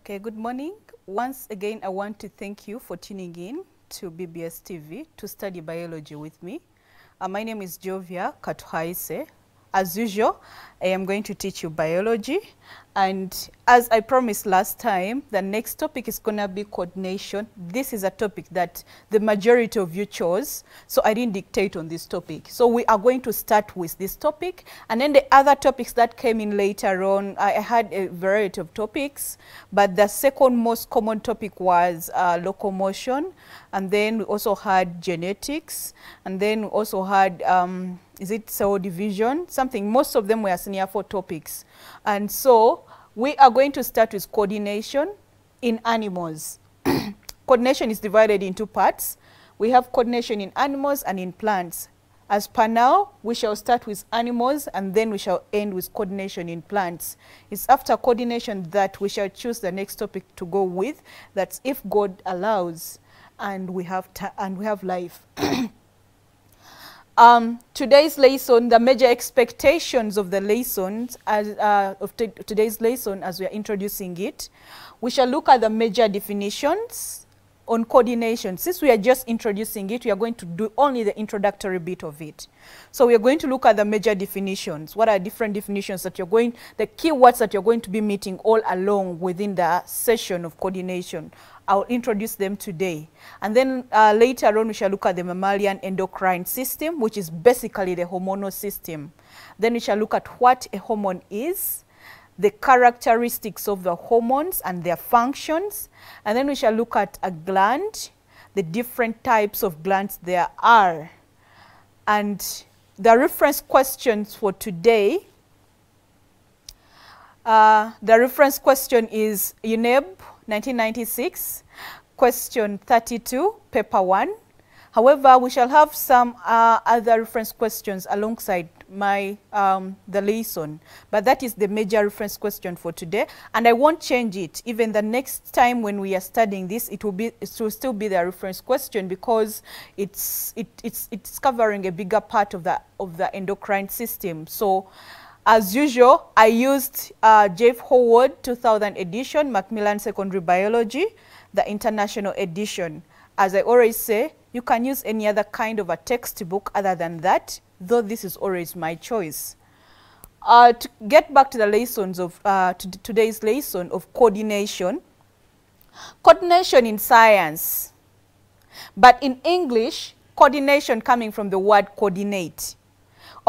Okay, good morning. Once again, I want to thank you for tuning in to BBS TV to study biology with me. Uh, my name is Jovia Katuhaise. As usual, I am going to teach you biology. And as I promised last time, the next topic is going to be coordination. This is a topic that the majority of you chose, so I didn't dictate on this topic. So we are going to start with this topic, and then the other topics that came in later on, I had a variety of topics, but the second most common topic was uh, locomotion, and then we also had genetics, and then we also had um, is it cell division, something. Most of them were senior four topics. And so we are going to start with coordination in animals. coordination is divided into parts. We have coordination in animals and in plants. As per now, we shall start with animals and then we shall end with coordination in plants. It's after coordination that we shall choose the next topic to go with. That's if God allows and we have, and we have life. Um, today's lesson, the major expectations of the lessons, as, uh, of today's lesson as we are introducing it, we shall look at the major definitions on coordination. Since we are just introducing it, we are going to do only the introductory bit of it. So we are going to look at the major definitions. What are different definitions that you're going, the keywords that you're going to be meeting all along within the session of coordination. I'll introduce them today. And then uh, later on, we shall look at the mammalian endocrine system, which is basically the hormonal system. Then we shall look at what a hormone is, the characteristics of the hormones and their functions. And then we shall look at a gland, the different types of glands there are. And the reference questions for today, uh, the reference question is UNEB 1996, question 32, paper 1. However, we shall have some uh, other reference questions alongside my um, the lesson, but that is the major reference question for today, and I won't change it. Even the next time when we are studying this, it will be it will still be the reference question because it's it, it's it's covering a bigger part of the of the endocrine system. So. As usual, I used uh, Jeff Howard 2000 edition, Macmillan Secondary Biology, the international edition. As I always say, you can use any other kind of a textbook other than that, though this is always my choice. Uh, to get back to the lessons of uh, to today's lesson of coordination, coordination in science, but in English, coordination coming from the word coordinate.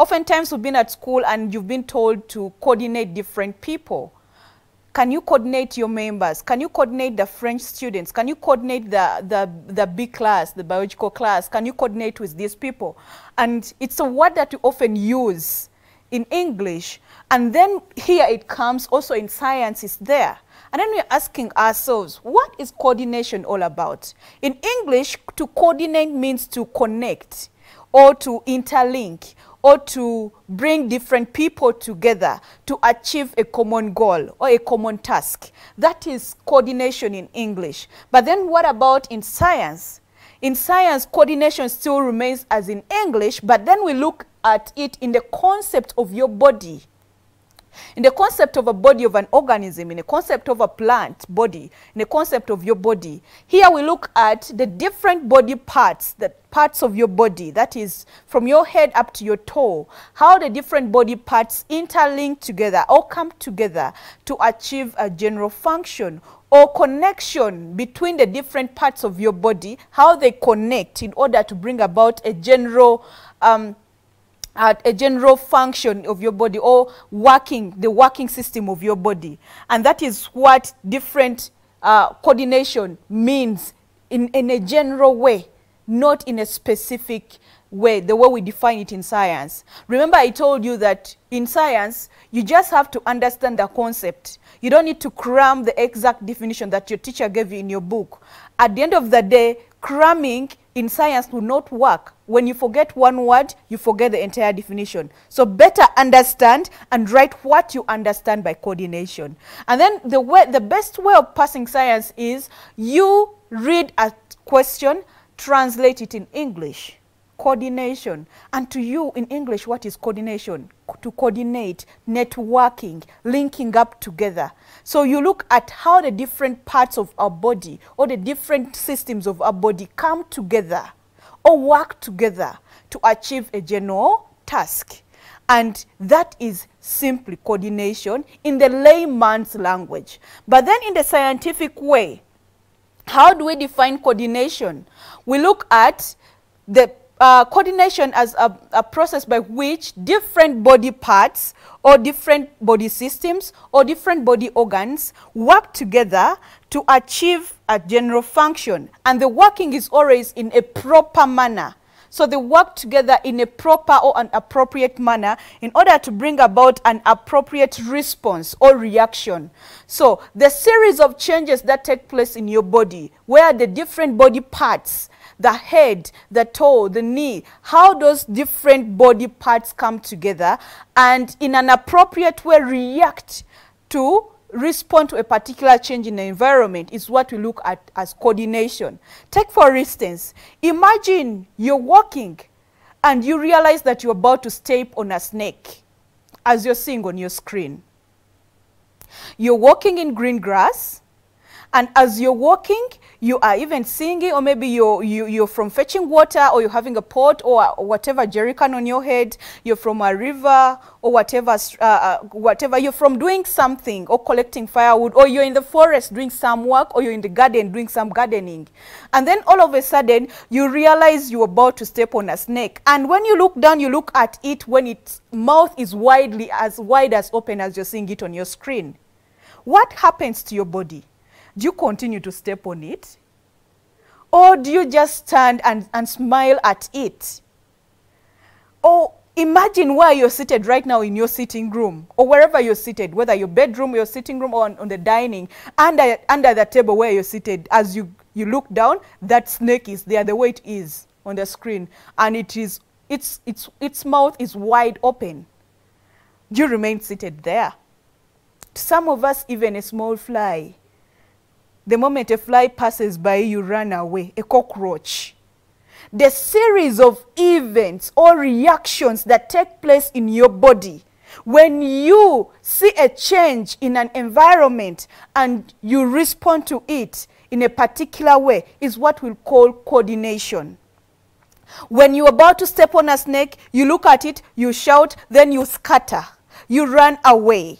Oftentimes we've been at school and you've been told to coordinate different people. Can you coordinate your members? Can you coordinate the French students? Can you coordinate the, the, the B class, the biological class? Can you coordinate with these people? And it's a word that we often use in English. And then here it comes also in science is there. And then we're asking ourselves, what is coordination all about? In English, to coordinate means to connect or to interlink or to bring different people together to achieve a common goal or a common task. That is coordination in English. But then what about in science? In science, coordination still remains as in English, but then we look at it in the concept of your body. In the concept of a body of an organism, in the concept of a plant body, in the concept of your body, here we look at the different body parts, the parts of your body, that is from your head up to your toe, how the different body parts interlink together or come together to achieve a general function or connection between the different parts of your body, how they connect in order to bring about a general um, at a general function of your body or working, the working system of your body. And that is what different uh, coordination means in, in a general way, not in a specific way, the way we define it in science. Remember I told you that in science, you just have to understand the concept. You don't need to cram the exact definition that your teacher gave you in your book. At the end of the day, cramming in science will not work. When you forget one word, you forget the entire definition. So better understand and write what you understand by coordination. And then the, way, the best way of passing science is you read a question, translate it in English. coordination. And to you in English, what is coordination? Co- To coordinate, networking, linking up together. So you look at how the different parts of our body or the different systems of our body come together or work together to achieve a general task. And that is simply coordination in the layman's language. But then in the scientific way, how do we define coordination? We look at the uh, coordination as a, a process by which different body parts or different body systems or different body organs work together to achieve a general function. And the working is always in a proper manner. So they work together in a proper or an appropriate manner in order to bring about an appropriate response or reaction. So the series of changes that take place in your body, where the different body parts, the head, the toe, the knee, how those different body parts come together and in an appropriate way react to respond to a particular change in the environment is what we look at as coordination. Take for instance, imagine you're walking and you realize that you're about to step on a snake as you're seeing on your screen. You're walking in green grass and as you're walking, you are even singing, or maybe you're, you, you're from fetching water, or you're having a pot, or, or whatever jerrycan on your head, you're from a river, or whatever, uh, uh, whatever, you're from doing something, or collecting firewood, or you're in the forest doing some work, or you're in the garden doing some gardening. And then all of a sudden, you realize you're about to step on a snake. And when you look down, you look at it when its mouth is widely as wide as open as you're seeing it on your screen. What happens to your body? Do you continue to step on it? Or do you just stand and, and smile at it? Or imagine where you're seated right now in your sitting room or wherever you're seated, whether your bedroom, your sitting room, or on, on the dining, under, under the table where you're seated, as you, you look down, that snake is there, the way it is on the screen, and it is, its, its, its mouth is wide open. You remain seated there? To Some of us, even a small fly, the moment a fly passes by, you run away, a cockroach. The series of events or reactions that take place in your body when you see a change in an environment and you respond to it in a particular way is what we'll call coordination. When you're about to step on a snake, you look at it, you shout, then you scatter, you run away.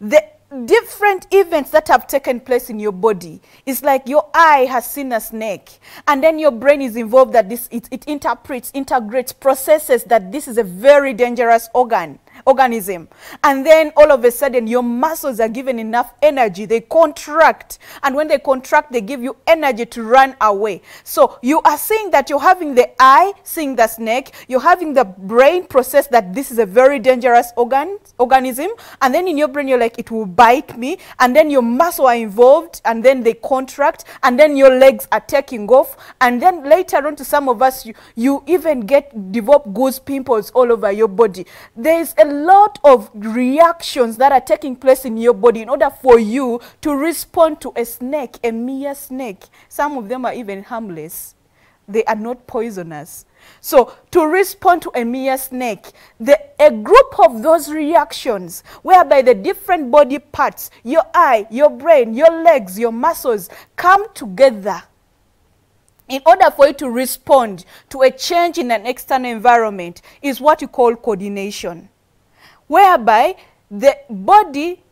The different events that have taken place in your body. It's like your eye has seen a snake, and then your brain is involved that this it, it interprets, integrates, processes that this is a very dangerous organ organism. And then all of a sudden, your muscles are given enough energy. They contract. And when they contract, they give you energy to run away. So you are seeing that you're having the eye seeing the snake. You're having the brain process that this is a very dangerous organ, organism. And then in your brain, you're like, it will bite me. And then your muscles are involved. And then they contract. And then your legs are taking off. And then later on to some of us, you, you even get develop goose pimples all over your body. There is a lot of reactions that are taking place in your body in order for you to respond to a snake, a mere snake. Some of them are even harmless. They are not poisonous. So to respond to a mere snake, the, a group of those reactions whereby the different body parts, your eye, your brain, your legs, your muscles come together in order for you to respond to a change in an external environment is what you call coordination whereby the body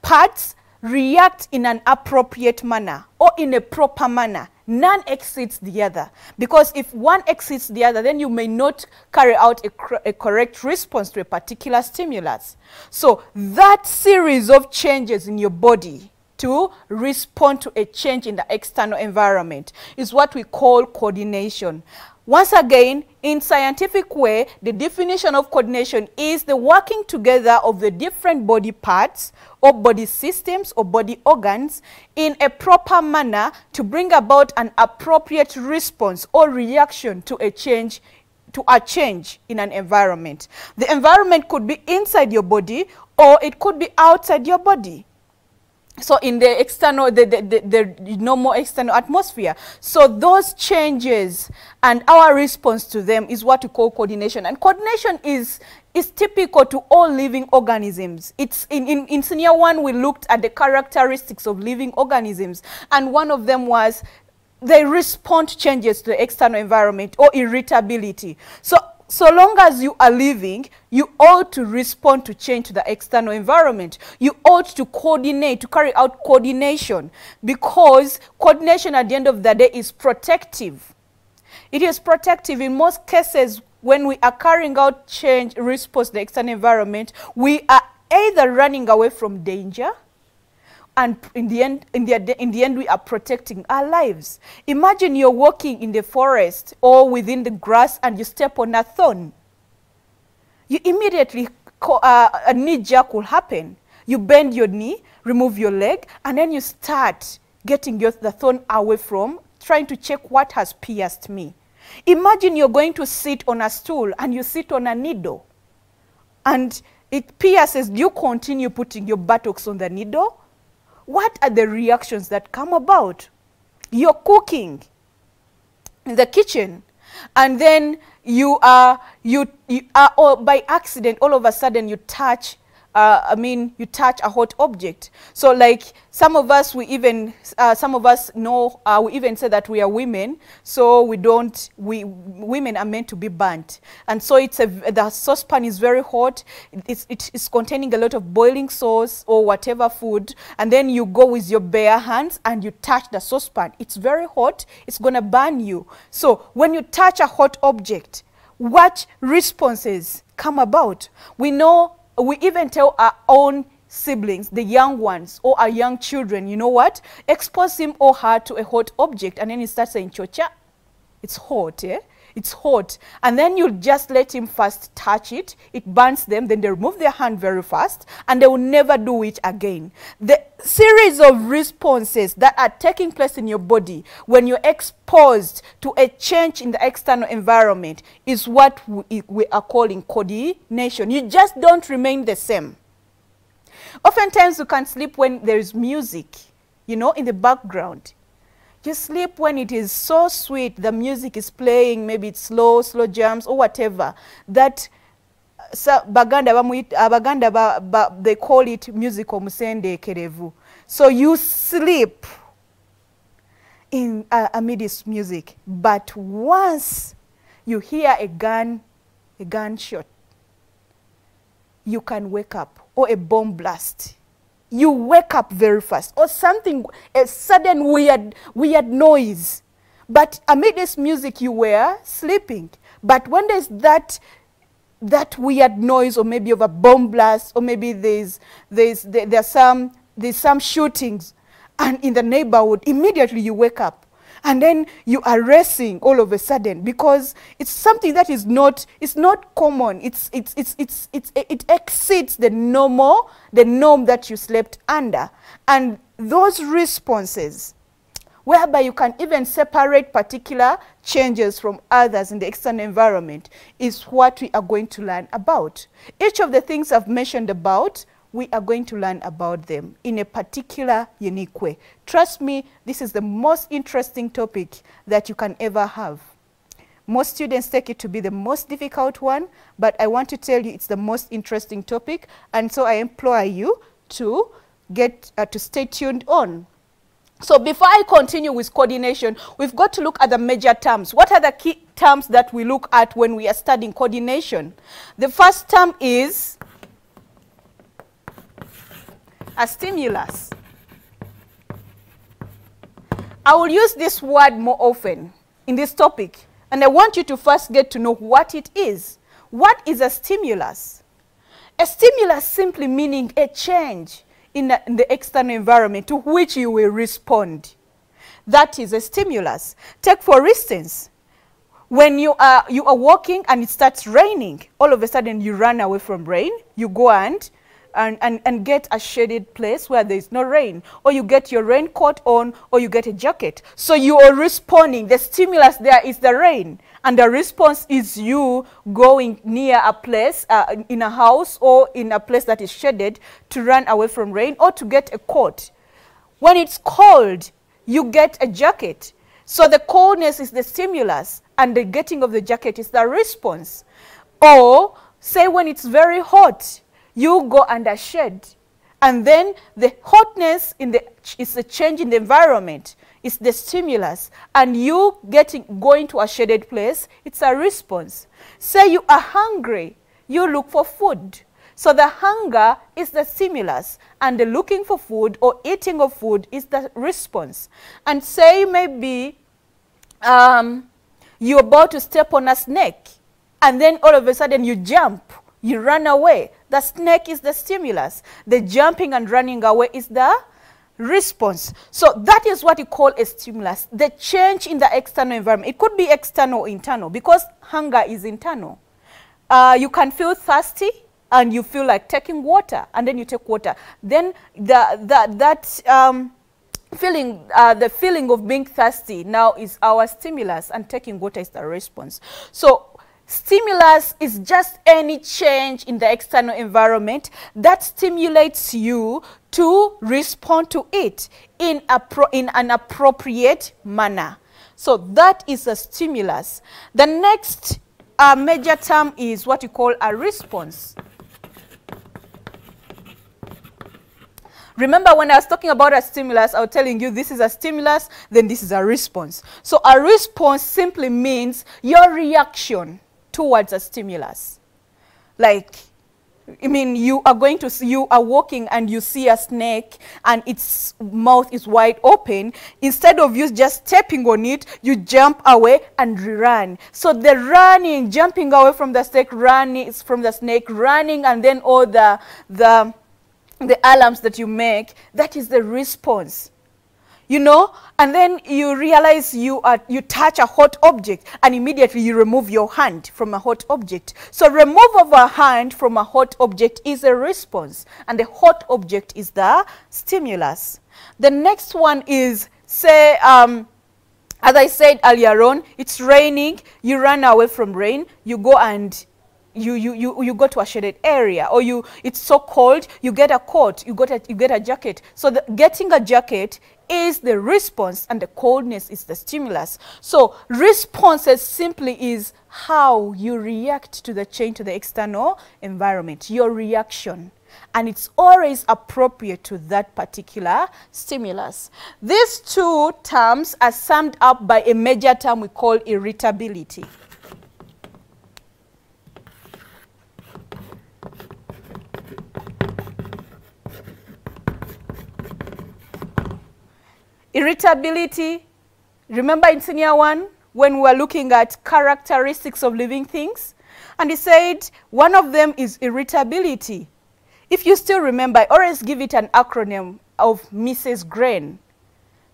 parts react in an appropriate manner or in a proper manner. None exceeds the other. Because if one exceeds the other, then you may not carry out a, a, correct response to a particular stimulus. So that series of changes in your body to respond to a change in the external environment is what we call coordination. Once again, in scientific way, the definition of coordination is the working together of the different body parts or body systems or body organs in a proper manner to bring about an appropriate response or reaction to a change to a change in an environment. The environment could be inside your body or it could be outside your body. So in the external the, the, the, the normal external atmosphere. So those changes and our response to them is what we call coordination. And coordination is is typical to all living organisms. It's in, in, in senior one we looked at the characteristics of living organisms. And one of them was they respond to changes to the external environment or irritability. So so long as you are living, you ought to respond to change to the external environment. You ought to coordinate, to carry out coordination, because coordination at the end of the day is protective. It is protective in most cases when we are carrying out change response to the external environment, we are either running away from danger, and in the end in the, in the end we are protecting our lives. Imagine you're walking in the forest or within the grass and you step on a thorn. You immediately uh, a knee jerk will happen. You bend your knee remove your leg and then you start getting your, the thorn away from trying to check what has pierced me. Imagine you're going to sit on a stool and you sit on a needle and it pierces you continue putting your buttocks on the needle what are the reactions that come about? You're cooking in the kitchen and then you are, you, you are or by accident, all of a sudden you touch uh, I mean, you touch a hot object. So like some of us, we even, uh, some of us know, uh, we even say that we are women, so we don't, we, women are meant to be burnt. And so it's a, the saucepan is very hot, it's, it is containing a lot of boiling sauce or whatever food, and then you go with your bare hands and you touch the saucepan. It's very hot, it's gonna burn you. So when you touch a hot object, what responses come about? We know we even tell our own siblings, the young ones, or our young children, you know what? Expose him or her to a hot object, and then he starts saying, chocha, it's hot, eh? It's hot. And then you just let him first touch it. It burns them. Then they remove their hand very fast. And they will never do it again. The series of responses that are taking place in your body when you're exposed to a change in the external environment is what we, we are calling coordination. You just don't remain the same. Oftentimes you can sleep when there is music, you know, in the background. You sleep when it is so sweet, the music is playing, maybe it's slow, slow jams or whatever, that so, baganda abaganda ba, ba, they call it musical kerevu. so you sleep in uh, amid this music but once you hear a gun a gunshot you can wake up or a bomb blast you wake up very fast or something, a sudden weird, weird noise. But amid this music, you were sleeping. But when there's that, that weird noise or maybe of a bomb blast or maybe there's, there's, there, there's, some, there's some shootings and in the neighborhood, immediately you wake up and then you are racing all of a sudden because it's something that is not it's not common. It's it's it's it's, it's it exceeds the normal the norm that you slept under. And those responses whereby you can even separate particular changes from others in the external environment is what we are going to learn about. Each of the things i've mentioned about we are going to learn about them in a particular unique way. Trust me, this is the most interesting topic that you can ever have. Most students take it to be the most difficult one, but I want to tell you it's the most interesting topic, and so I implore you to get uh, to stay tuned on. So before I continue with coordination, we've got to look at the major terms. What are the key terms that we look at when we are studying coordination? The first term is a stimulus. I will use this word more often in this topic, and I want you to first get to know what it is. What is a stimulus? A stimulus simply meaning a change in the, in the external environment to which you will respond. That is a stimulus. Take for instance, when you are, you are walking and it starts raining, all of a sudden you run away from rain, you go and and, and, and get a shaded place where there is no rain. Or you get your raincoat on, or you get a jacket. So you are responding. The stimulus there is the rain. And the response is you going near a place, uh, in a house or in a place that is shaded to run away from rain or to get a coat. When it's cold, you get a jacket. So the coldness is the stimulus and the getting of the jacket is the response. Or say when it's very hot, you go under shade. And then the hotness in the, is the change in the environment. It's the stimulus. And you getting, going to a shaded place, it's a response. Say you are hungry, you look for food. So the hunger is the stimulus and the looking for food or eating of food is the response. And say maybe um, you're about to step on a snake and then all of a sudden you jump, you run away. The snake is the stimulus. The jumping and running away is the response. So that is what you call a stimulus, the change in the external environment. It could be external or internal because hunger is internal. Uh, you can feel thirsty and you feel like taking water and then you take water. Then the, the, that um, feeling, uh, the feeling of being thirsty now is our stimulus and taking water is the response. So Stimulus is just any change in the external environment that stimulates you to respond to it in, in an appropriate manner. So that is a stimulus. The next uh, major term is what you call a response. Remember when I was talking about a stimulus, I was telling you this is a stimulus, then this is a response. So a response simply means your reaction towards a stimulus. Like, I mean, you are going to see, you are walking and you see a snake and its mouth is wide open. Instead of you just stepping on it, you jump away and run. So the running, jumping away from the snake, running from the snake, running, and then all the, the, the alarms that you make, that is the response you know, and then you realize you, are, you touch a hot object and immediately you remove your hand from a hot object. So remove of a hand from a hot object is a response and the hot object is the stimulus. The next one is say, um, as I said earlier on, it's raining, you run away from rain, you go and you, you, you, you go to a shaded area or you, it's so cold, you get a coat, you, got a, you get a jacket. So the, getting a jacket is the response and the coldness is the stimulus. So responses simply is how you react to the change to the external environment, your reaction. And it's always appropriate to that particular stimulus. These two terms are summed up by a major term we call irritability. Irritability, remember in senior one when we were looking at characteristics of living things? And he said one of them is irritability. If you still remember, I always give it an acronym of Mrs. Grain.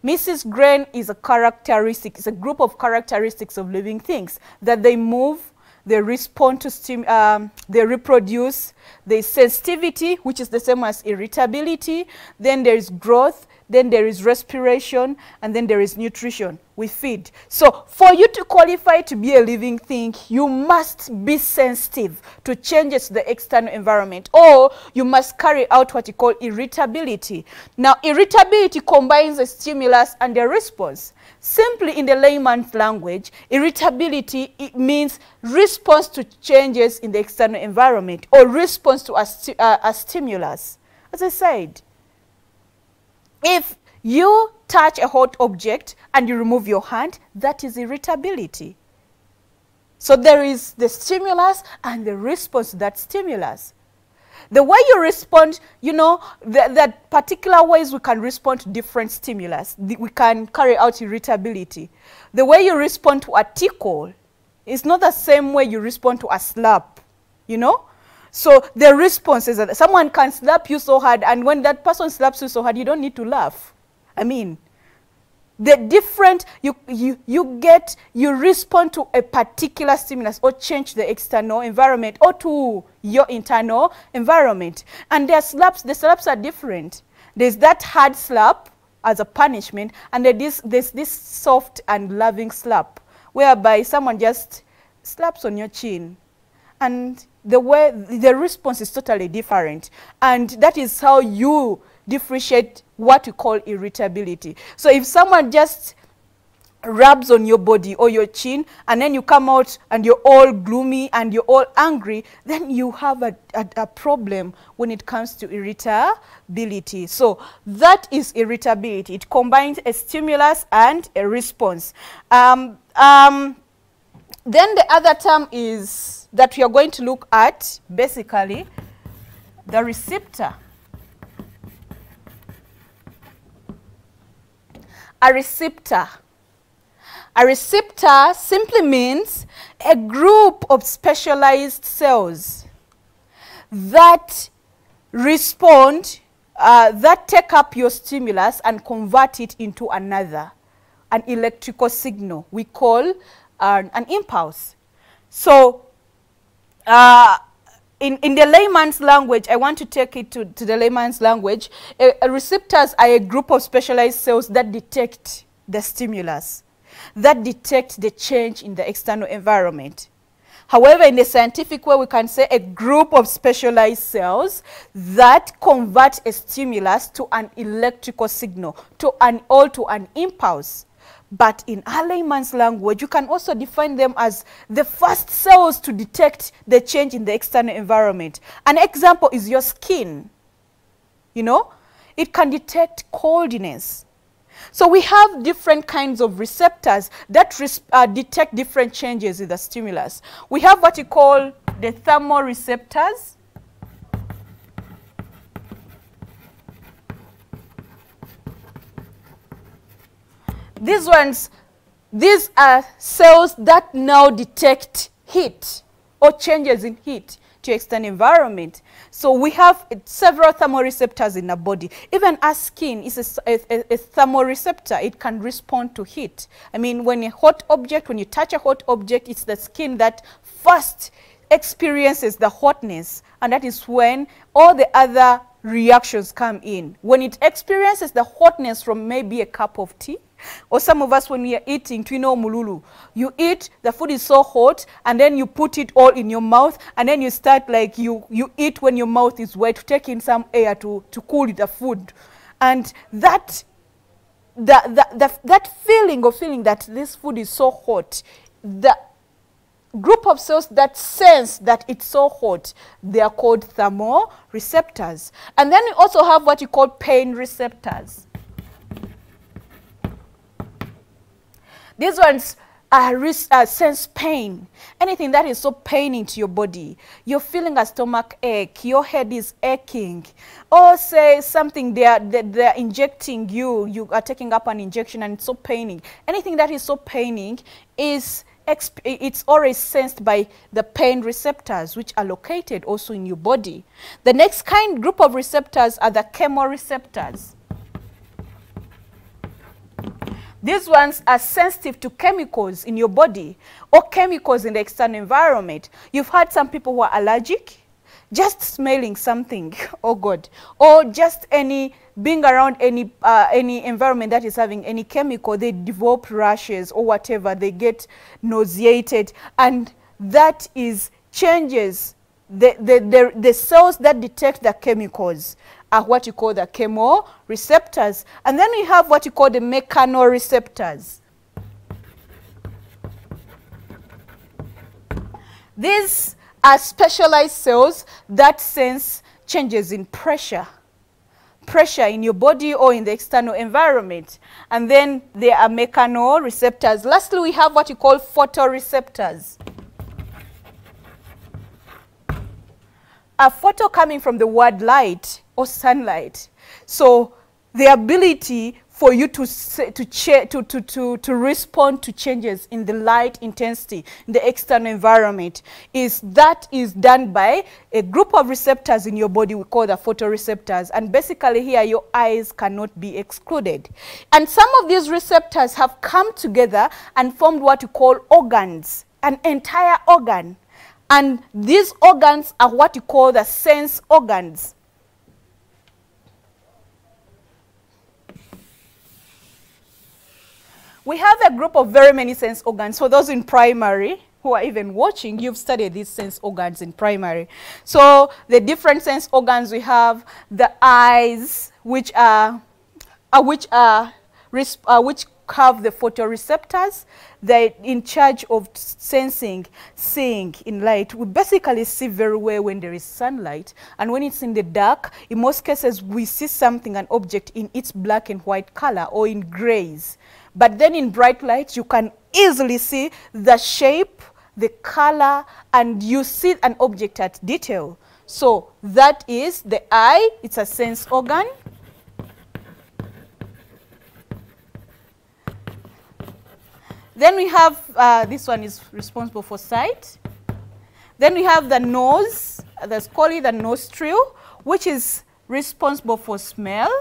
Mrs. Grain is a characteristic, it's a group of characteristics of living things that they move, they respond to, um, they reproduce, there's sensitivity, which is the same as irritability, then there's growth, then there is respiration, and then there is nutrition. We feed. So for you to qualify to be a living thing, you must be sensitive to changes to the external environment, or you must carry out what you call irritability. Now, irritability combines a stimulus and a response. Simply in the layman's language, irritability it means response to changes in the external environment or response to a, sti uh, a stimulus. As I said, if you touch a hot object and you remove your hand, that is irritability. So there is the stimulus and the response to that stimulus. The way you respond, you know, that particular ways we can respond to different stimulus. The, we can carry out irritability. The way you respond to a tickle is not the same way you respond to a slap, you know? So the response is that someone can slap you so hard, and when that person slaps you so hard, you don't need to laugh. I mean, the different, you, you, you get, you respond to a particular stimulus or change the external environment or to your internal environment. And their slaps, the slaps are different. There's that hard slap as a punishment, and there's, there's this soft and loving slap, whereby someone just slaps on your chin. And the way, the response is totally different. And that is how you differentiate what we call irritability. So if someone just rubs on your body or your chin and then you come out and you're all gloomy and you're all angry, then you have a, a, a, problem when it comes to irritability. So that is irritability. It combines a stimulus and a response. Um, um, then the other term is that we are going to look at basically the receptor. A receptor a receptor simply means a group of specialized cells that respond, uh, that take up your stimulus and convert it into another, an electrical signal we call uh, an impulse. So uh, in, in the layman's language, I want to take it to, to the layman's language, receptors are a group of specialized cells that detect the stimulus that detect the change in the external environment. However, in the scientific way, we can say a group of specialized cells that convert a stimulus to an electrical signal, to an, or to an impulse. But in our layman's language, you can also define them as the first cells to detect the change in the external environment. An example is your skin. You know, it can detect coldness. So we have different kinds of receptors that uh, detect different changes in the stimulus. We have what you call the thermoreceptors. These ones, these are cells that now detect heat or changes in heat to external environment. So we have several thermoreceptors in our body. Even our skin is a, a, a, thermoreceptor. It can respond to heat. I mean, when a hot object, when you touch a hot object, it's the skin that first experiences the hotness. And that is when all the other reactions come in. When it experiences the hotness from maybe a cup of tea, or some of us, when we are eating twino mululu, you eat, the food is so hot, and then you put it all in your mouth, and then you start like you, you eat when your mouth is wet to take in some air to, to cool the food. And that, the, the, the, that feeling of feeling that this food is so hot, the group of cells that sense that it's so hot, they are called thermoreceptors. And then we also have what you call pain receptors. These ones are uh, sense pain. Anything that is so paining to your body. You're feeling a stomach ache. Your head is aching. Or say something they are, they, they are injecting you. You are taking up an injection and it's so paining. Anything that is so paining is it's always sensed by the pain receptors, which are located also in your body. The next kind group of receptors are the chemoreceptors. These ones are sensitive to chemicals in your body or chemicals in the external environment. You've had some people who are allergic, just smelling something, oh God, or just any being around any uh, any environment that is having any chemical, they develop rashes or whatever, they get nauseated, and that is changes the, the, the, the cells that detect the chemicals are what you call the chemoreceptors. And then we have what you call the mechanoreceptors. These are specialized cells that sense changes in pressure. Pressure in your body or in the external environment. And then there are mechanoreceptors. Lastly, we have what you call photoreceptors. A photo coming from the word light or sunlight. So the ability for you to, to, to, to, to, to respond to changes in the light intensity in the external environment is that is done by a group of receptors in your body we call the photoreceptors. And basically here your eyes cannot be excluded. And some of these receptors have come together and formed what we call organs an entire organ. And these organs are what you call the sense organs We have a group of very many sense organs. For those in primary, who are even watching, you've studied these sense organs in primary. So the different sense organs we have, the eyes, which are, uh, which are, uh, which have the photoreceptors. They're in charge of sensing, seeing in light. We basically see very well when there is sunlight. And when it's in the dark, in most cases, we see something, an object, in its black and white color or in grays. But then in bright light, you can easily see the shape, the color, and you see an object at detail. So that is the eye. It's a sense organ. Then we have, uh, this one is responsible for sight. Then we have the nose, call it the nostril, which is responsible for smell.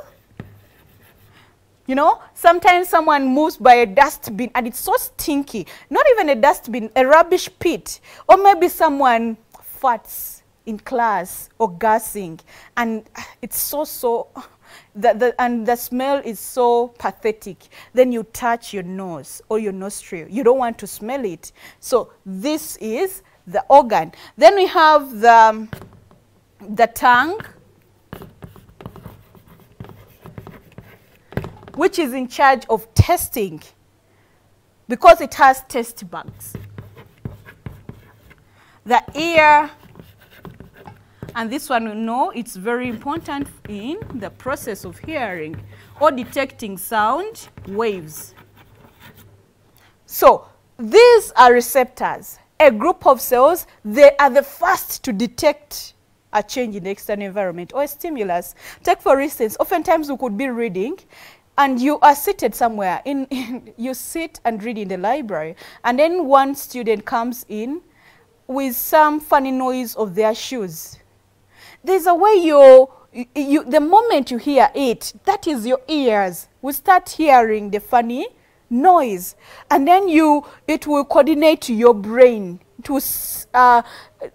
You know, sometimes someone moves by a dustbin and it's so stinky. Not even a dustbin, a rubbish pit. Or maybe someone farts in class or gassing and it's so, so the, the, and the smell is so pathetic, then you touch your nose or your nostril. You don't want to smell it. So this is the organ. Then we have the, the tongue, which is in charge of testing because it has test buds. The ear and this one we know it's very important in the process of hearing or detecting sound waves. So these are receptors, a group of cells, they are the first to detect a change in the external environment or a stimulus. Take for instance, oftentimes we could be reading and you are seated somewhere, in, in, you sit and read in the library, and then one student comes in with some funny noise of their shoes there's a way you, you, the moment you hear it, that is your ears will start hearing the funny noise. And then you, it will coordinate to your brain. Will, uh,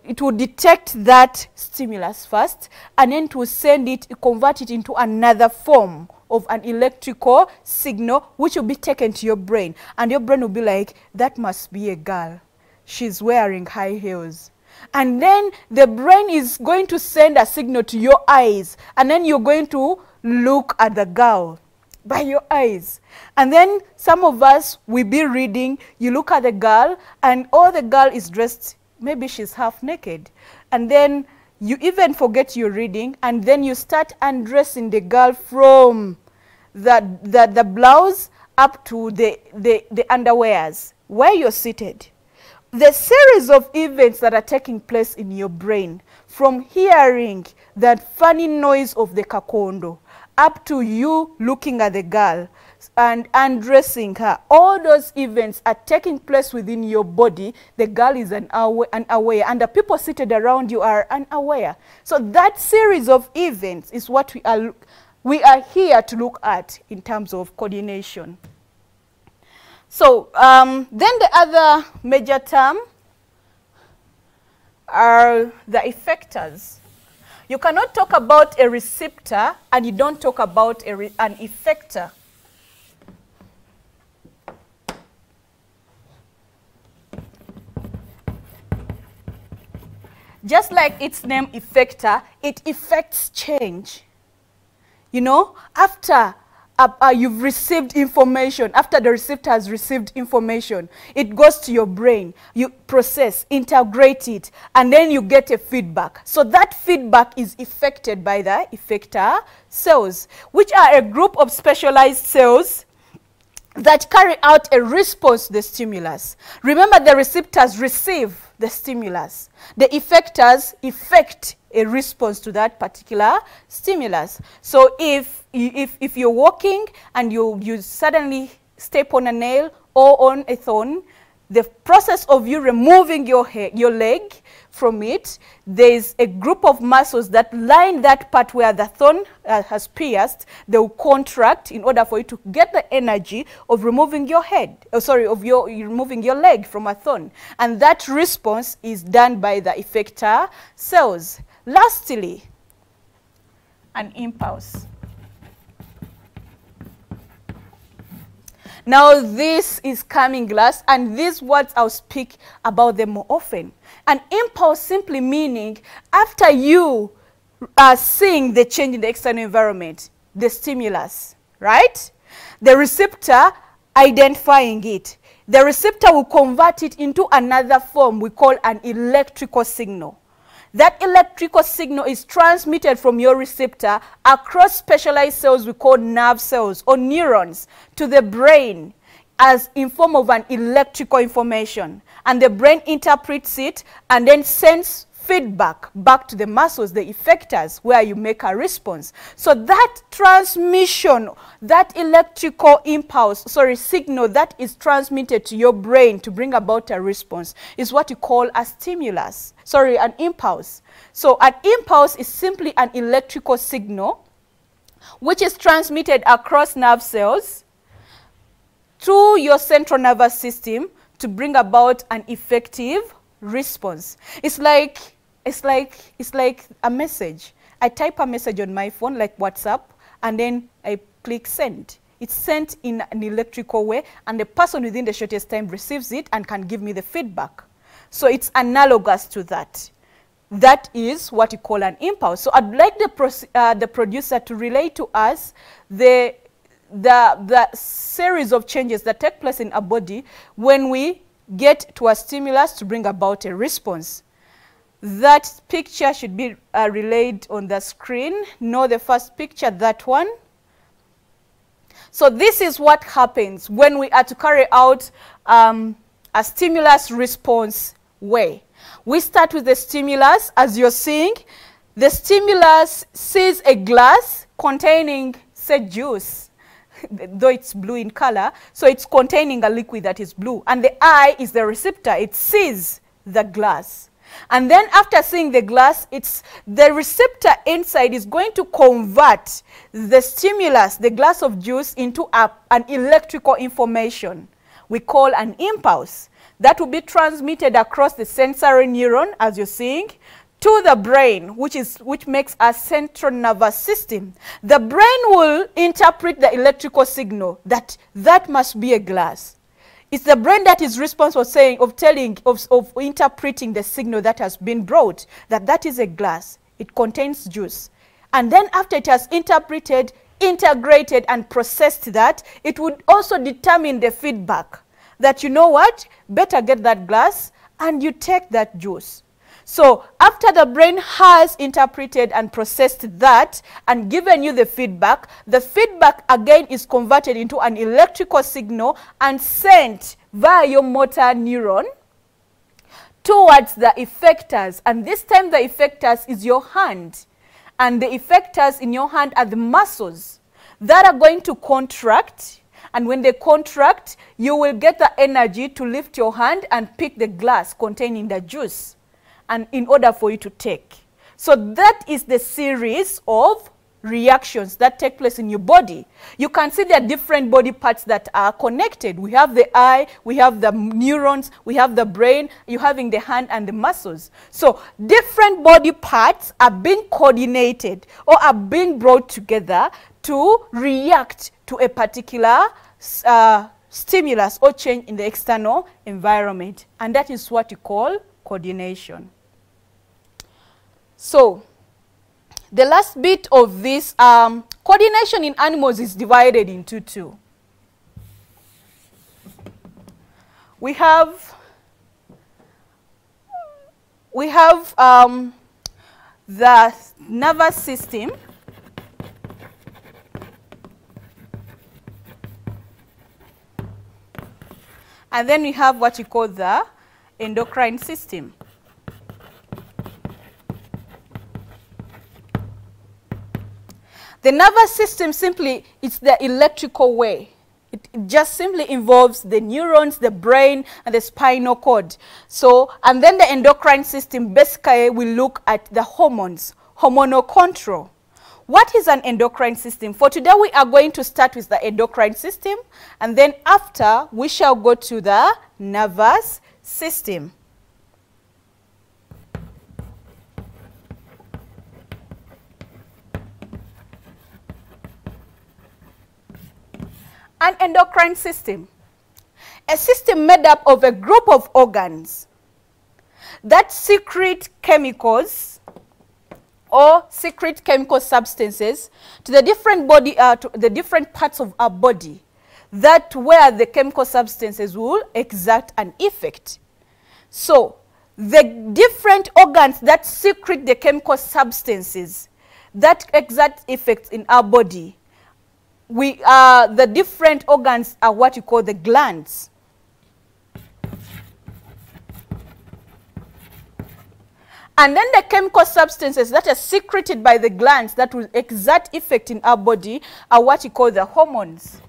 it will detect that stimulus first, and then to send it, convert it into another form of an electrical signal, which will be taken to your brain. And your brain will be like, that must be a girl. She's wearing high heels. And then the brain is going to send a signal to your eyes. And then you're going to look at the girl by your eyes. And then some of us will be reading. You look at the girl and all the girl is dressed. Maybe she's half naked. And then you even forget you're reading. And then you start undressing the girl from the, the, the blouse up to the, the, the underwears where you're seated the series of events that are taking place in your brain, from hearing that funny noise of the kakondo, up to you looking at the girl and undressing her, all those events are taking place within your body. The girl is unaware, unaware, and the people seated around you are unaware. So that series of events is what we are, we are here to look at in terms of coordination. So um, then the other major term are the effectors. You cannot talk about a receptor and you don't talk about an effector. Just like its name effector, it effects change. You know, after uh, uh, you've received information, after the receiver has received information, it goes to your brain, you process, integrate it, and then you get a feedback. So that feedback is affected by the effector cells, which are a group of specialized cells that carry out a response to the stimulus. Remember, the receptors receive the stimulus. The effectors effect a response to that particular stimulus. So if, if, if you're walking and you, you suddenly step on a nail or on a thorn, the process of you removing your, your leg from it, there's a group of muscles that line that part where the thorn uh, has pierced. They will contract in order for you to get the energy of removing your head, oh, sorry, of your removing your leg from a thorn. And that response is done by the effector cells. Lastly, an impulse. Now this is coming glass and these words I'll speak about them more often. An impulse simply meaning after you are seeing the change in the external environment, the stimulus, right? The receptor identifying it. The receptor will convert it into another form we call an electrical signal. That electrical signal is transmitted from your receptor across specialized cells we call nerve cells or neurons to the brain as in form of an electrical information. And the brain interprets it and then sends feedback back to the muscles, the effectors, where you make a response. So that transmission, that electrical impulse, sorry, signal that is transmitted to your brain to bring about a response is what you call a stimulus, sorry, an impulse. So an impulse is simply an electrical signal which is transmitted across nerve cells to your central nervous system to bring about an effective response. It's like, it's like, it's like a message. I type a message on my phone like WhatsApp and then I click send. It's sent in an electrical way and the person within the shortest time receives it and can give me the feedback. So it's analogous to that. That is what you call an impulse. So I'd like the, uh, the producer to relate to us the, the, the series of changes that take place in a body when we get to a stimulus to bring about a response. That picture should be uh, relayed on the screen. Know the first picture, that one. So this is what happens when we are to carry out um, a stimulus response way. We start with the stimulus, as you're seeing. The stimulus sees a glass containing, say, juice though it's blue in color, so it's containing a liquid that is blue. And the eye is the receptor. It sees the glass. And then after seeing the glass, it's the receptor inside is going to convert the stimulus, the glass of juice, into a, an electrical information we call an impulse. That will be transmitted across the sensory neuron, as you're seeing, to the brain, which, is, which makes a central nervous system. The brain will interpret the electrical signal that that must be a glass. It's the brain that is responsible saying, of telling, of, of interpreting the signal that has been brought, that that is a glass. It contains juice. And then after it has interpreted, integrated, and processed that, it would also determine the feedback that, you know what, better get that glass, and you take that juice. So after the brain has interpreted and processed that and given you the feedback, the feedback again is converted into an electrical signal and sent via your motor neuron towards the effectors. And this time the effectors is your hand. And the effectors in your hand are the muscles that are going to contract. And when they contract, you will get the energy to lift your hand and pick the glass containing the juice and in order for you to take. So that is the series of reactions that take place in your body. You can see there are different body parts that are connected. We have the eye, we have the neurons, we have the brain, you having the hand and the muscles. So different body parts are being coordinated or are being brought together to react to a particular uh, stimulus or change in the external environment. And that is what you call coordination. So, the last bit of this um, coordination in animals is divided into two. We have we have um, the nervous system and then we have what you call the endocrine system. The nervous system simply, it's the electrical way. It, it just simply involves the neurons, the brain, and the spinal cord. So, and then the endocrine system, basically we look at the hormones, hormonal control. What is an endocrine system? For today, we are going to start with the endocrine system, and then after, we shall go to the nervous system. An endocrine system. A system made up of a group of organs that secrete chemicals or secrete chemical substances to the different body, uh, to the different parts of our body that where the chemical substances will exert an effect. So, the different organs that secrete the chemical substances that exert effects in our body, we, uh, the different organs are what you call the glands. And then the chemical substances that are secreted by the glands that will exert effect in our body are what you call the hormones.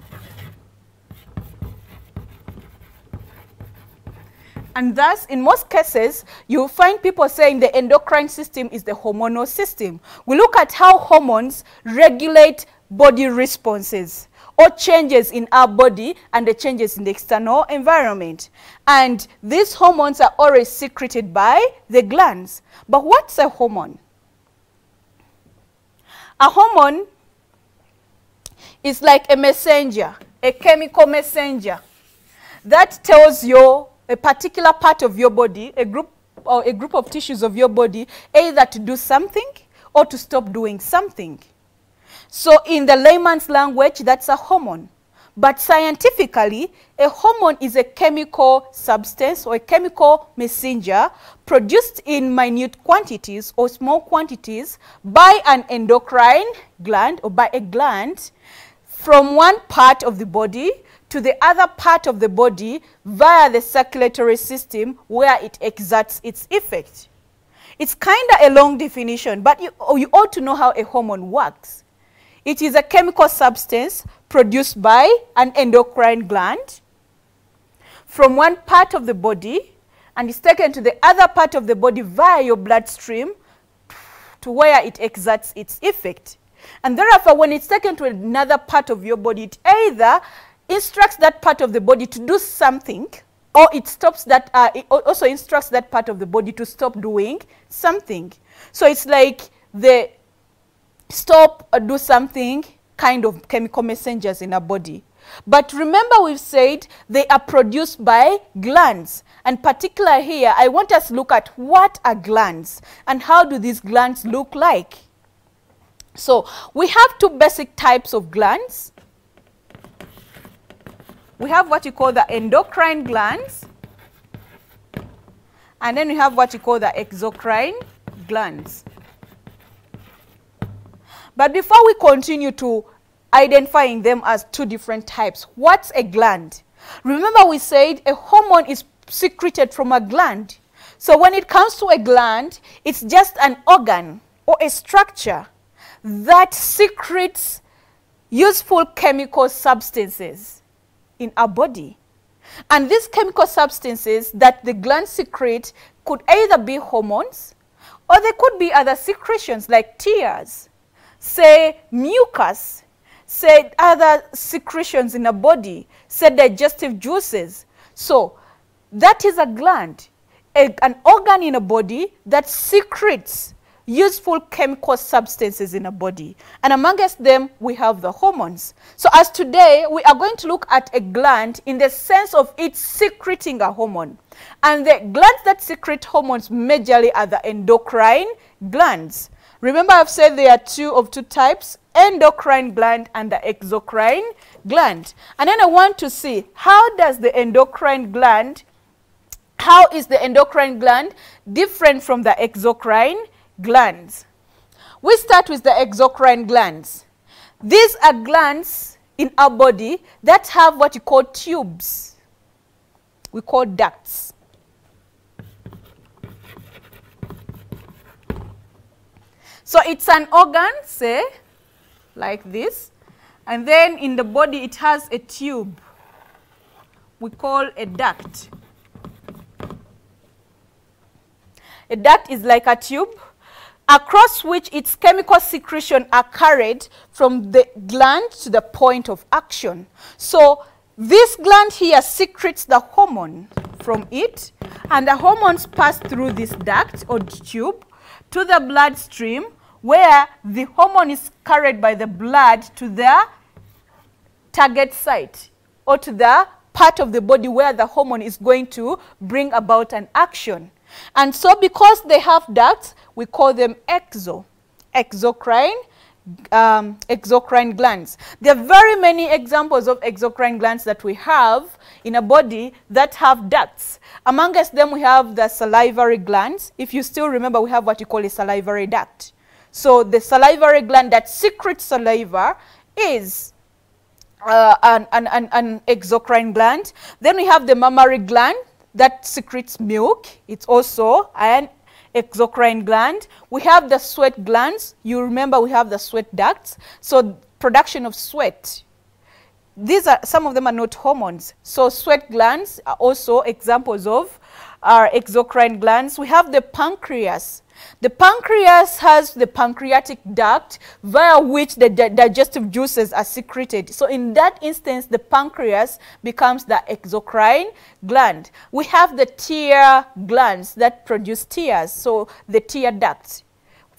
And thus, in most cases, you find people saying the endocrine system is the hormonal system. We look at how hormones regulate body responses or changes in our body and the changes in the external environment. And these hormones are always secreted by the glands. But what's a hormone? A hormone is like a messenger, a chemical messenger that tells you a particular part of your body, a group or a group of tissues of your body, either to do something or to stop doing something. So in the layman's language, that's a hormone. But scientifically, a hormone is a chemical substance or a chemical messenger produced in minute quantities or small quantities by an endocrine gland or by a gland from one part of the body to the other part of the body via the circulatory system where it exerts its effect. It's kind of a long definition, but you, you ought to know how a hormone works. It is a chemical substance produced by an endocrine gland from one part of the body and is taken to the other part of the body via your bloodstream to where it exerts its effect. And therefore, when it's taken to another part of your body, it either instructs that part of the body to do something or it stops that, uh, it also instructs that part of the body to stop doing something. So it's like the stop or do something kind of chemical messengers in our body. But remember we've said they are produced by glands. And particular here, I want us to look at what are glands and how do these glands look like. So we have two basic types of glands we have what you call the endocrine glands and then we have what you call the exocrine glands. But before we continue to identifying them as two different types, what's a gland? Remember we said a hormone is secreted from a gland. So when it comes to a gland, it's just an organ or a structure that secretes useful chemical substances in our body. And these chemical substances that the gland secrete could either be hormones or they could be other secretions like tears, say mucus, say other secretions in a body, say digestive juices. So that is a gland, a, an organ in a body that secretes useful chemical substances in a body. And amongst them, we have the hormones. So as today, we are going to look at a gland in the sense of it secreting a hormone. And the glands that secrete hormones majorly are the endocrine glands. Remember I've said there are two of two types, endocrine gland and the exocrine gland. And then I want to see how does the endocrine gland, how is the endocrine gland different from the exocrine glands. We start with the exocrine glands. These are glands in our body that have what you call tubes. We call ducts. So it's an organ, say, like this. And then in the body, it has a tube we call a duct. A duct is like a tube across which its chemical secretion are carried from the gland to the point of action. So this gland here secretes the hormone from it, and the hormones pass through this duct or tube to the bloodstream, where the hormone is carried by the blood to the target site or to the part of the body where the hormone is going to bring about an action. And so because they have ducts, we call them exo, exocrine, um, exocrine glands. There are very many examples of exocrine glands that we have in a body that have ducts. Amongst them, we have the salivary glands. If you still remember, we have what you call a salivary duct. So the salivary gland that secretes saliva is uh, an, an, an, an exocrine gland. Then we have the mammary gland that secretes milk. It's also an exocrine gland. We have the sweat glands. You remember we have the sweat ducts. So production of sweat. These are, some of them are not hormones. So sweat glands are also examples of our exocrine glands. We have the pancreas. The pancreas has the pancreatic duct via which the di digestive juices are secreted. So in that instance, the pancreas becomes the exocrine gland. We have the tear glands that produce tears, so the tear duct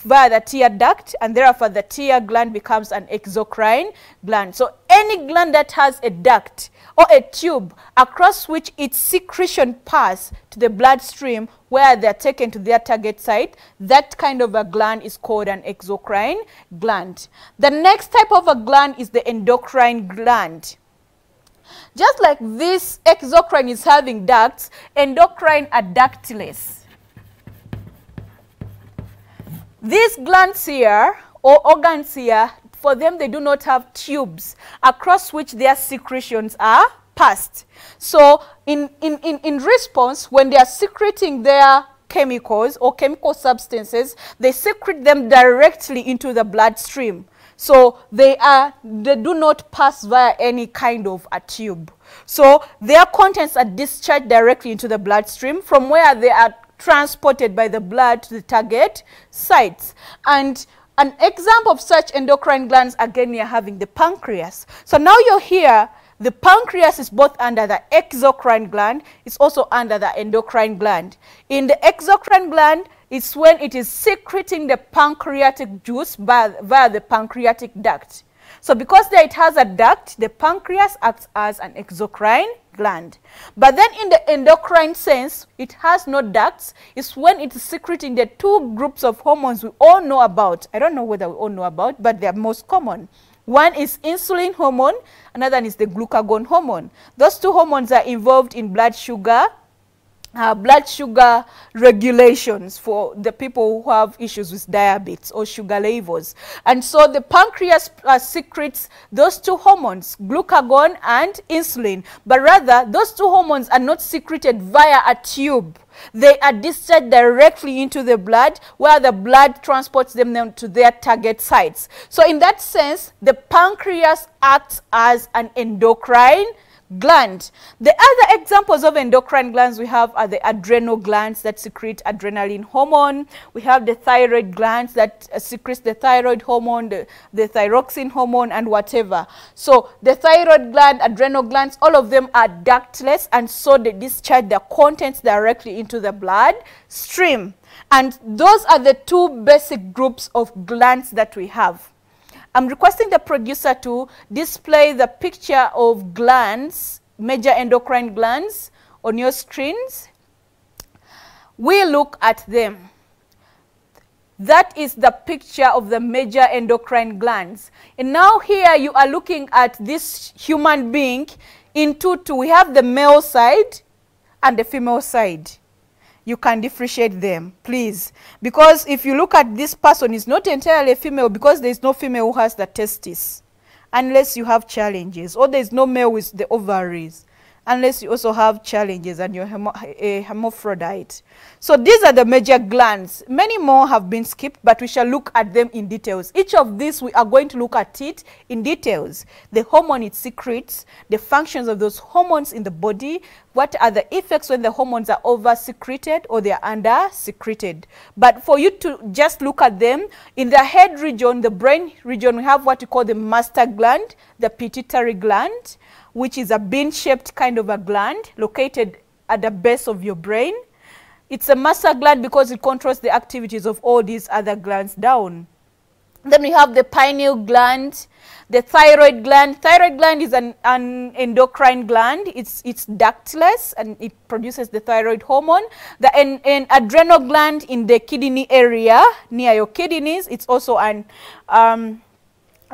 via the tear duct and therefore the tear gland becomes an exocrine gland. So any gland that has a duct or a tube across which its secretion pass to the bloodstream where they're taken to their target site, that kind of a gland is called an exocrine gland. The next type of a gland is the endocrine gland. Just like this exocrine is having ducts, endocrine are ductless. These glands here, or organs here, for them they do not have tubes across which their secretions are passed. So in, in, in, in response, when they are secreting their chemicals or chemical substances, they secrete them directly into the bloodstream. So they are they do not pass via any kind of a tube. So their contents are discharged directly into the bloodstream from where they are transported by the blood to the target sites. And an example of such endocrine glands, again, you're having the pancreas. So now you're here, the pancreas is both under the exocrine gland, it's also under the endocrine gland. In the exocrine gland, it's when it is secreting the pancreatic juice by, via the pancreatic duct. So because there it has a duct, the pancreas acts as an exocrine gland. But then in the endocrine sense, it has no ducts. It's when it is secreting the two groups of hormones we all know about. I don't know whether we all know about, but they are most common. One is insulin hormone, another is the glucagon hormone. Those two hormones are involved in blood sugar uh, blood sugar regulations for the people who have issues with diabetes or sugar levels. And so the pancreas uh, secretes those two hormones, glucagon and insulin. But rather, those two hormones are not secreted via a tube. They are discharged directly into the blood where the blood transports them to their target sites. So in that sense, the pancreas acts as an endocrine gland. The other examples of endocrine glands we have are the adrenal glands that secrete adrenaline hormone. We have the thyroid glands that uh, secrete the thyroid hormone, the, the thyroxine hormone and whatever. So the thyroid gland, adrenal glands, all of them are ductless and so they discharge their contents directly into the blood stream. And those are the two basic groups of glands that we have. I'm requesting the producer to display the picture of glands, major endocrine glands on your screens. We look at them. That is the picture of the major endocrine glands. And now here you are looking at this human being in two, two. We have the male side and the female side you can differentiate them, please. Because if you look at this person, is not entirely female because there is no female who has the testes, unless you have challenges, or there is no male with the ovaries unless you also have challenges and you're a hermaphrodite. So these are the major glands. Many more have been skipped, but we shall look at them in details. Each of these, we are going to look at it in details. The hormone it secretes, the functions of those hormones in the body, what are the effects when the hormones are over-secreted or they are under-secreted. But for you to just look at them, in the head region, the brain region, we have what we call the master gland, the pituitary gland, which is a bean-shaped kind of a gland located at the base of your brain. It's a master gland because it controls the activities of all these other glands down. Then we have the pineal gland. the thyroid gland. Thyroid gland is an, an endocrine gland. It's, it's ductless and it produces the thyroid hormone. The en, en adrenal gland in the kidney area near your kidneys. It's also an, um,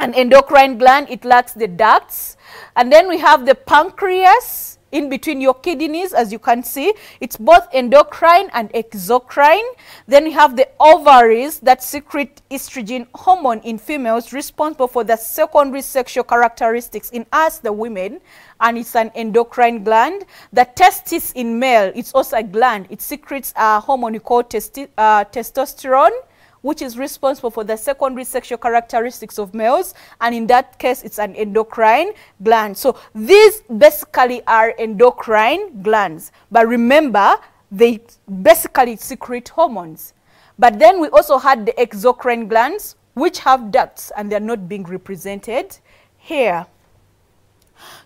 an endocrine gland. It lacks the ducts. And then we have the pancreas in between your kidneys, as you can see. It's both endocrine and exocrine. Then we have the ovaries that secrete estrogen hormone in females responsible for the secondary sexual characteristics in us, the women, and it's an endocrine gland. The testis in male, it's also a gland. It secretes a hormone called uh, testosterone which is responsible for the secondary sexual characteristics of males. And in that case, it's an endocrine gland. So these basically are endocrine glands. But remember, they basically secrete hormones. But then we also had the exocrine glands, which have ducts, and they're not being represented here.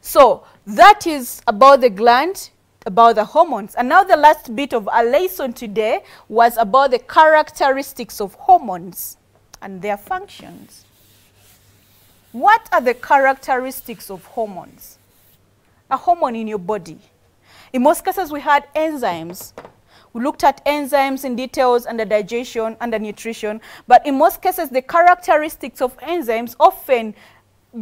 So that is about the gland about the hormones. And now the last bit of our lesson today was about the characteristics of hormones and their functions. What are the characteristics of hormones? A hormone in your body. In most cases, we had enzymes. We looked at enzymes in details under digestion, under nutrition, but in most cases, the characteristics of enzymes often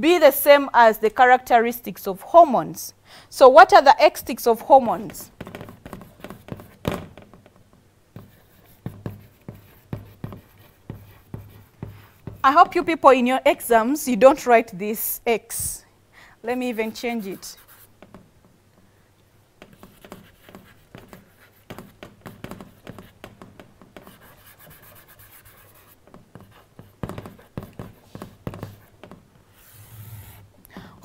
be the same as the characteristics of hormones. So what are the extics of hormones? I hope you people in your exams, you don't write this X. Let me even change it.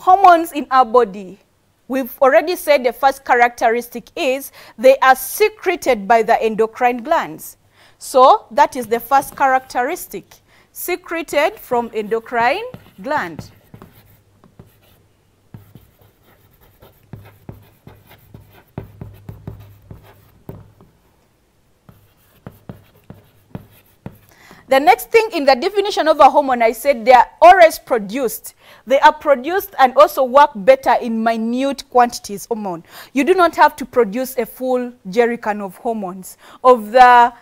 Hormones in our body We've already said the first characteristic is they are secreted by the endocrine glands. So that is the first characteristic, secreted from endocrine gland. The next thing in the definition of a hormone, I said they are always produced. They are produced and also work better in minute quantities hormone. You do not have to produce a full jerry can of hormones, of the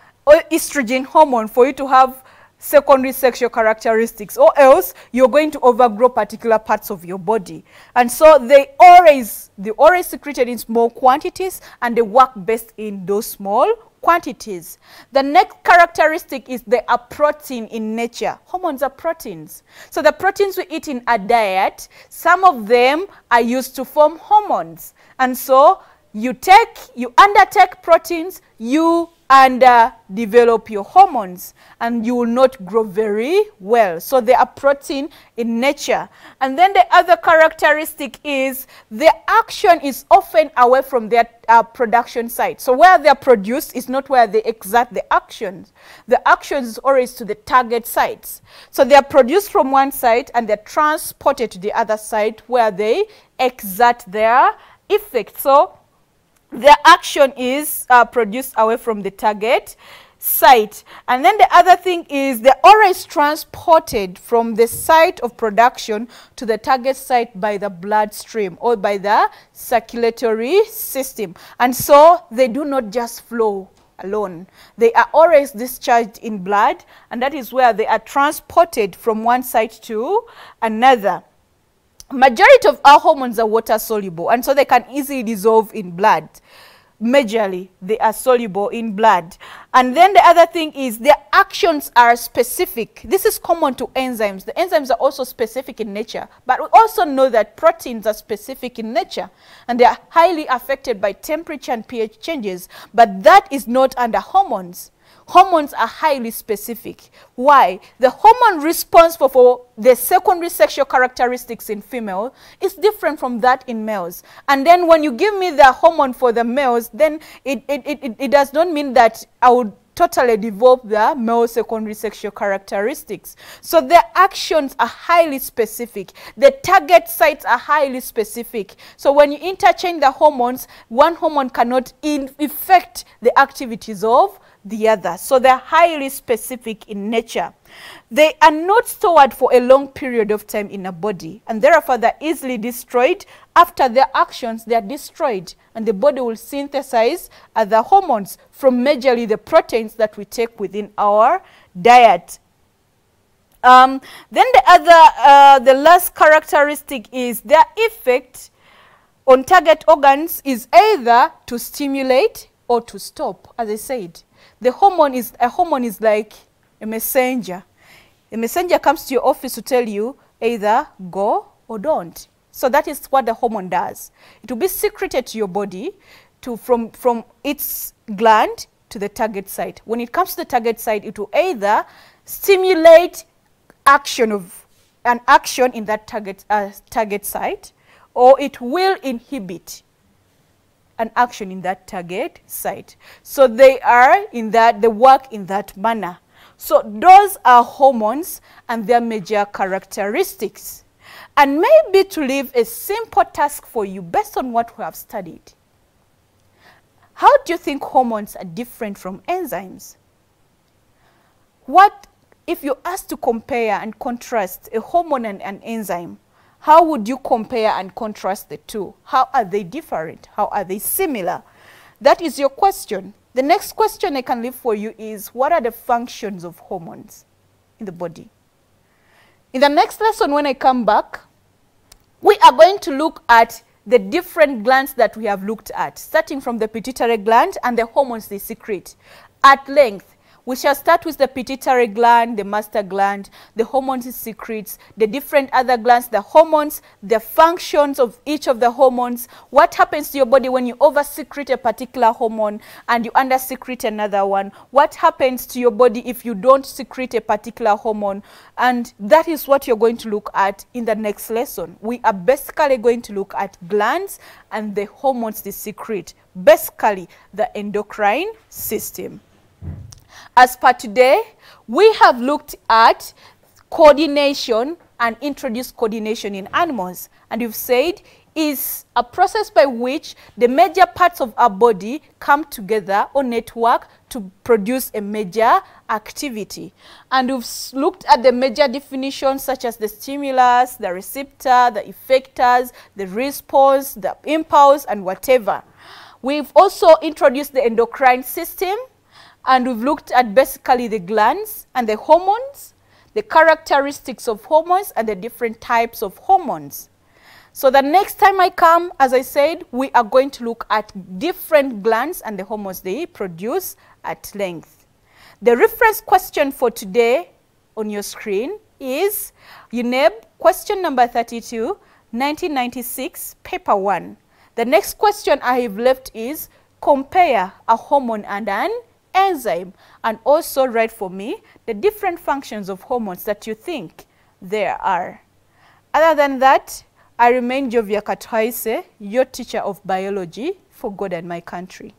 estrogen hormone for you to have secondary sexual characteristics or else you're going to overgrow particular parts of your body. And so they always, they always secreted in small quantities and they work best in those small quantities. The next characteristic is they are protein in nature. Hormones are proteins. So the proteins we eat in a diet, some of them are used to form hormones. And so you take, you undertake proteins, you and develop your hormones and you will not grow very well. So they are protein in nature. And then the other characteristic is the action is often away from their uh, production site. So where they are produced is not where they exert the actions. The actions is always to the target sites. So they are produced from one site and they're transported to the other site where they exert their effect. So the action is uh, produced away from the target site. And then the other thing is the aura is transported from the site of production to the target site by the bloodstream or by the circulatory system. And so they do not just flow alone. They are always discharged in blood, and that is where they are transported from one site to another majority of our hormones are water soluble and so they can easily dissolve in blood. Majorly they are soluble in blood. And then the other thing is their actions are specific. This is common to enzymes. The enzymes are also specific in nature but we also know that proteins are specific in nature and they are highly affected by temperature and ph changes but that is not under hormones hormones are highly specific. Why? The hormone responsible for the secondary sexual characteristics in female is different from that in males. And then when you give me the hormone for the males, then it, it, it, it does not mean that I would totally develop the male secondary sexual characteristics. So the actions are highly specific. The target sites are highly specific. So when you interchange the hormones, one hormone cannot in effect the activities of the other. So they're highly specific in nature. They are not stored for a long period of time in a body and therefore they're easily destroyed. After their actions, they are destroyed and the body will synthesize other hormones from majorly the proteins that we take within our diet. Um, then the other, uh, the last characteristic is their effect on target organs is either to stimulate or to stop, as I said. The hormone is, a hormone is like a messenger. A messenger comes to your office to tell you either go or don't. So that is what the hormone does. It will be secreted to your body to, from, from its gland to the target site. When it comes to the target site, it will either stimulate action of an action in that target, uh, target site or it will inhibit an action in that target site. So they are in that, they work in that manner. So those are hormones and their major characteristics. And maybe to leave a simple task for you based on what we have studied. How do you think hormones are different from enzymes? What if you asked to compare and contrast a hormone and an enzyme, how would you compare and contrast the two? How are they different? How are they similar? That is your question. The next question I can leave for you is what are the functions of hormones in the body? In the next lesson, when I come back, we are going to look at the different glands that we have looked at, starting from the pituitary gland and the hormones they secrete at length. We shall start with the pituitary gland, the master gland, the hormones it secretes, the different other glands, the hormones, the functions of each of the hormones, what happens to your body when you over-secrete a particular hormone and you under-secrete another one, what happens to your body if you don't secrete a particular hormone, and that is what you're going to look at in the next lesson. We are basically going to look at glands and the hormones they secrete, basically the endocrine system. As per today, we have looked at coordination and introduced coordination in animals. And we've said is a process by which the major parts of our body come together or network to produce a major activity. And we've looked at the major definitions such as the stimulus, the receptor, the effectors, the response, the impulse, and whatever. We've also introduced the endocrine system, and we've looked at basically the glands and the hormones, the characteristics of hormones and the different types of hormones. So the next time I come, as I said, we are going to look at different glands and the hormones they produce at length. The reference question for today on your screen is UNEB question number 32, 1996, paper 1. The next question I have left is compare a hormone and an enzyme and also write for me the different functions of hormones that you think there are. Other than that, I remain Jovia Katwaise, your teacher of biology for God and my country.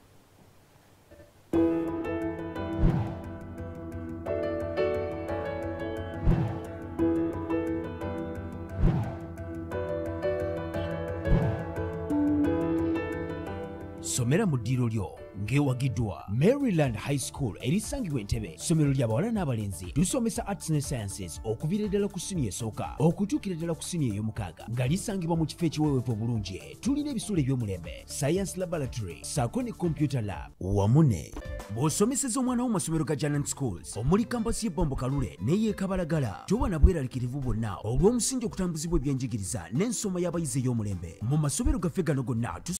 somera mu lyo ng'ewagiddwa. Maryland high school erisangibwa entebe. Ssomero ly'abawala n'abalenzi tusomesa arts ne sciences okuviira ddala ku siniya esooka okutuukira ddala ku siniya ey'omukaaga nga lisangibwa mu kifo ekiweweevu obulungi. Tulina ebisuula eby'omulembe science laboratory saako ne computer lab. Wamu ne bw'osomeseza omwana wo masomero ga janan schools omuli kampasi y'ebbombo kalule n'eyeekabalagala toba na bweraliikirivu bwonna olw'omusingi okutambuzibwa ebyenjigiriza n'ensoma y'abayizi ey'omulembe. Mu masomero gaffe gano gonna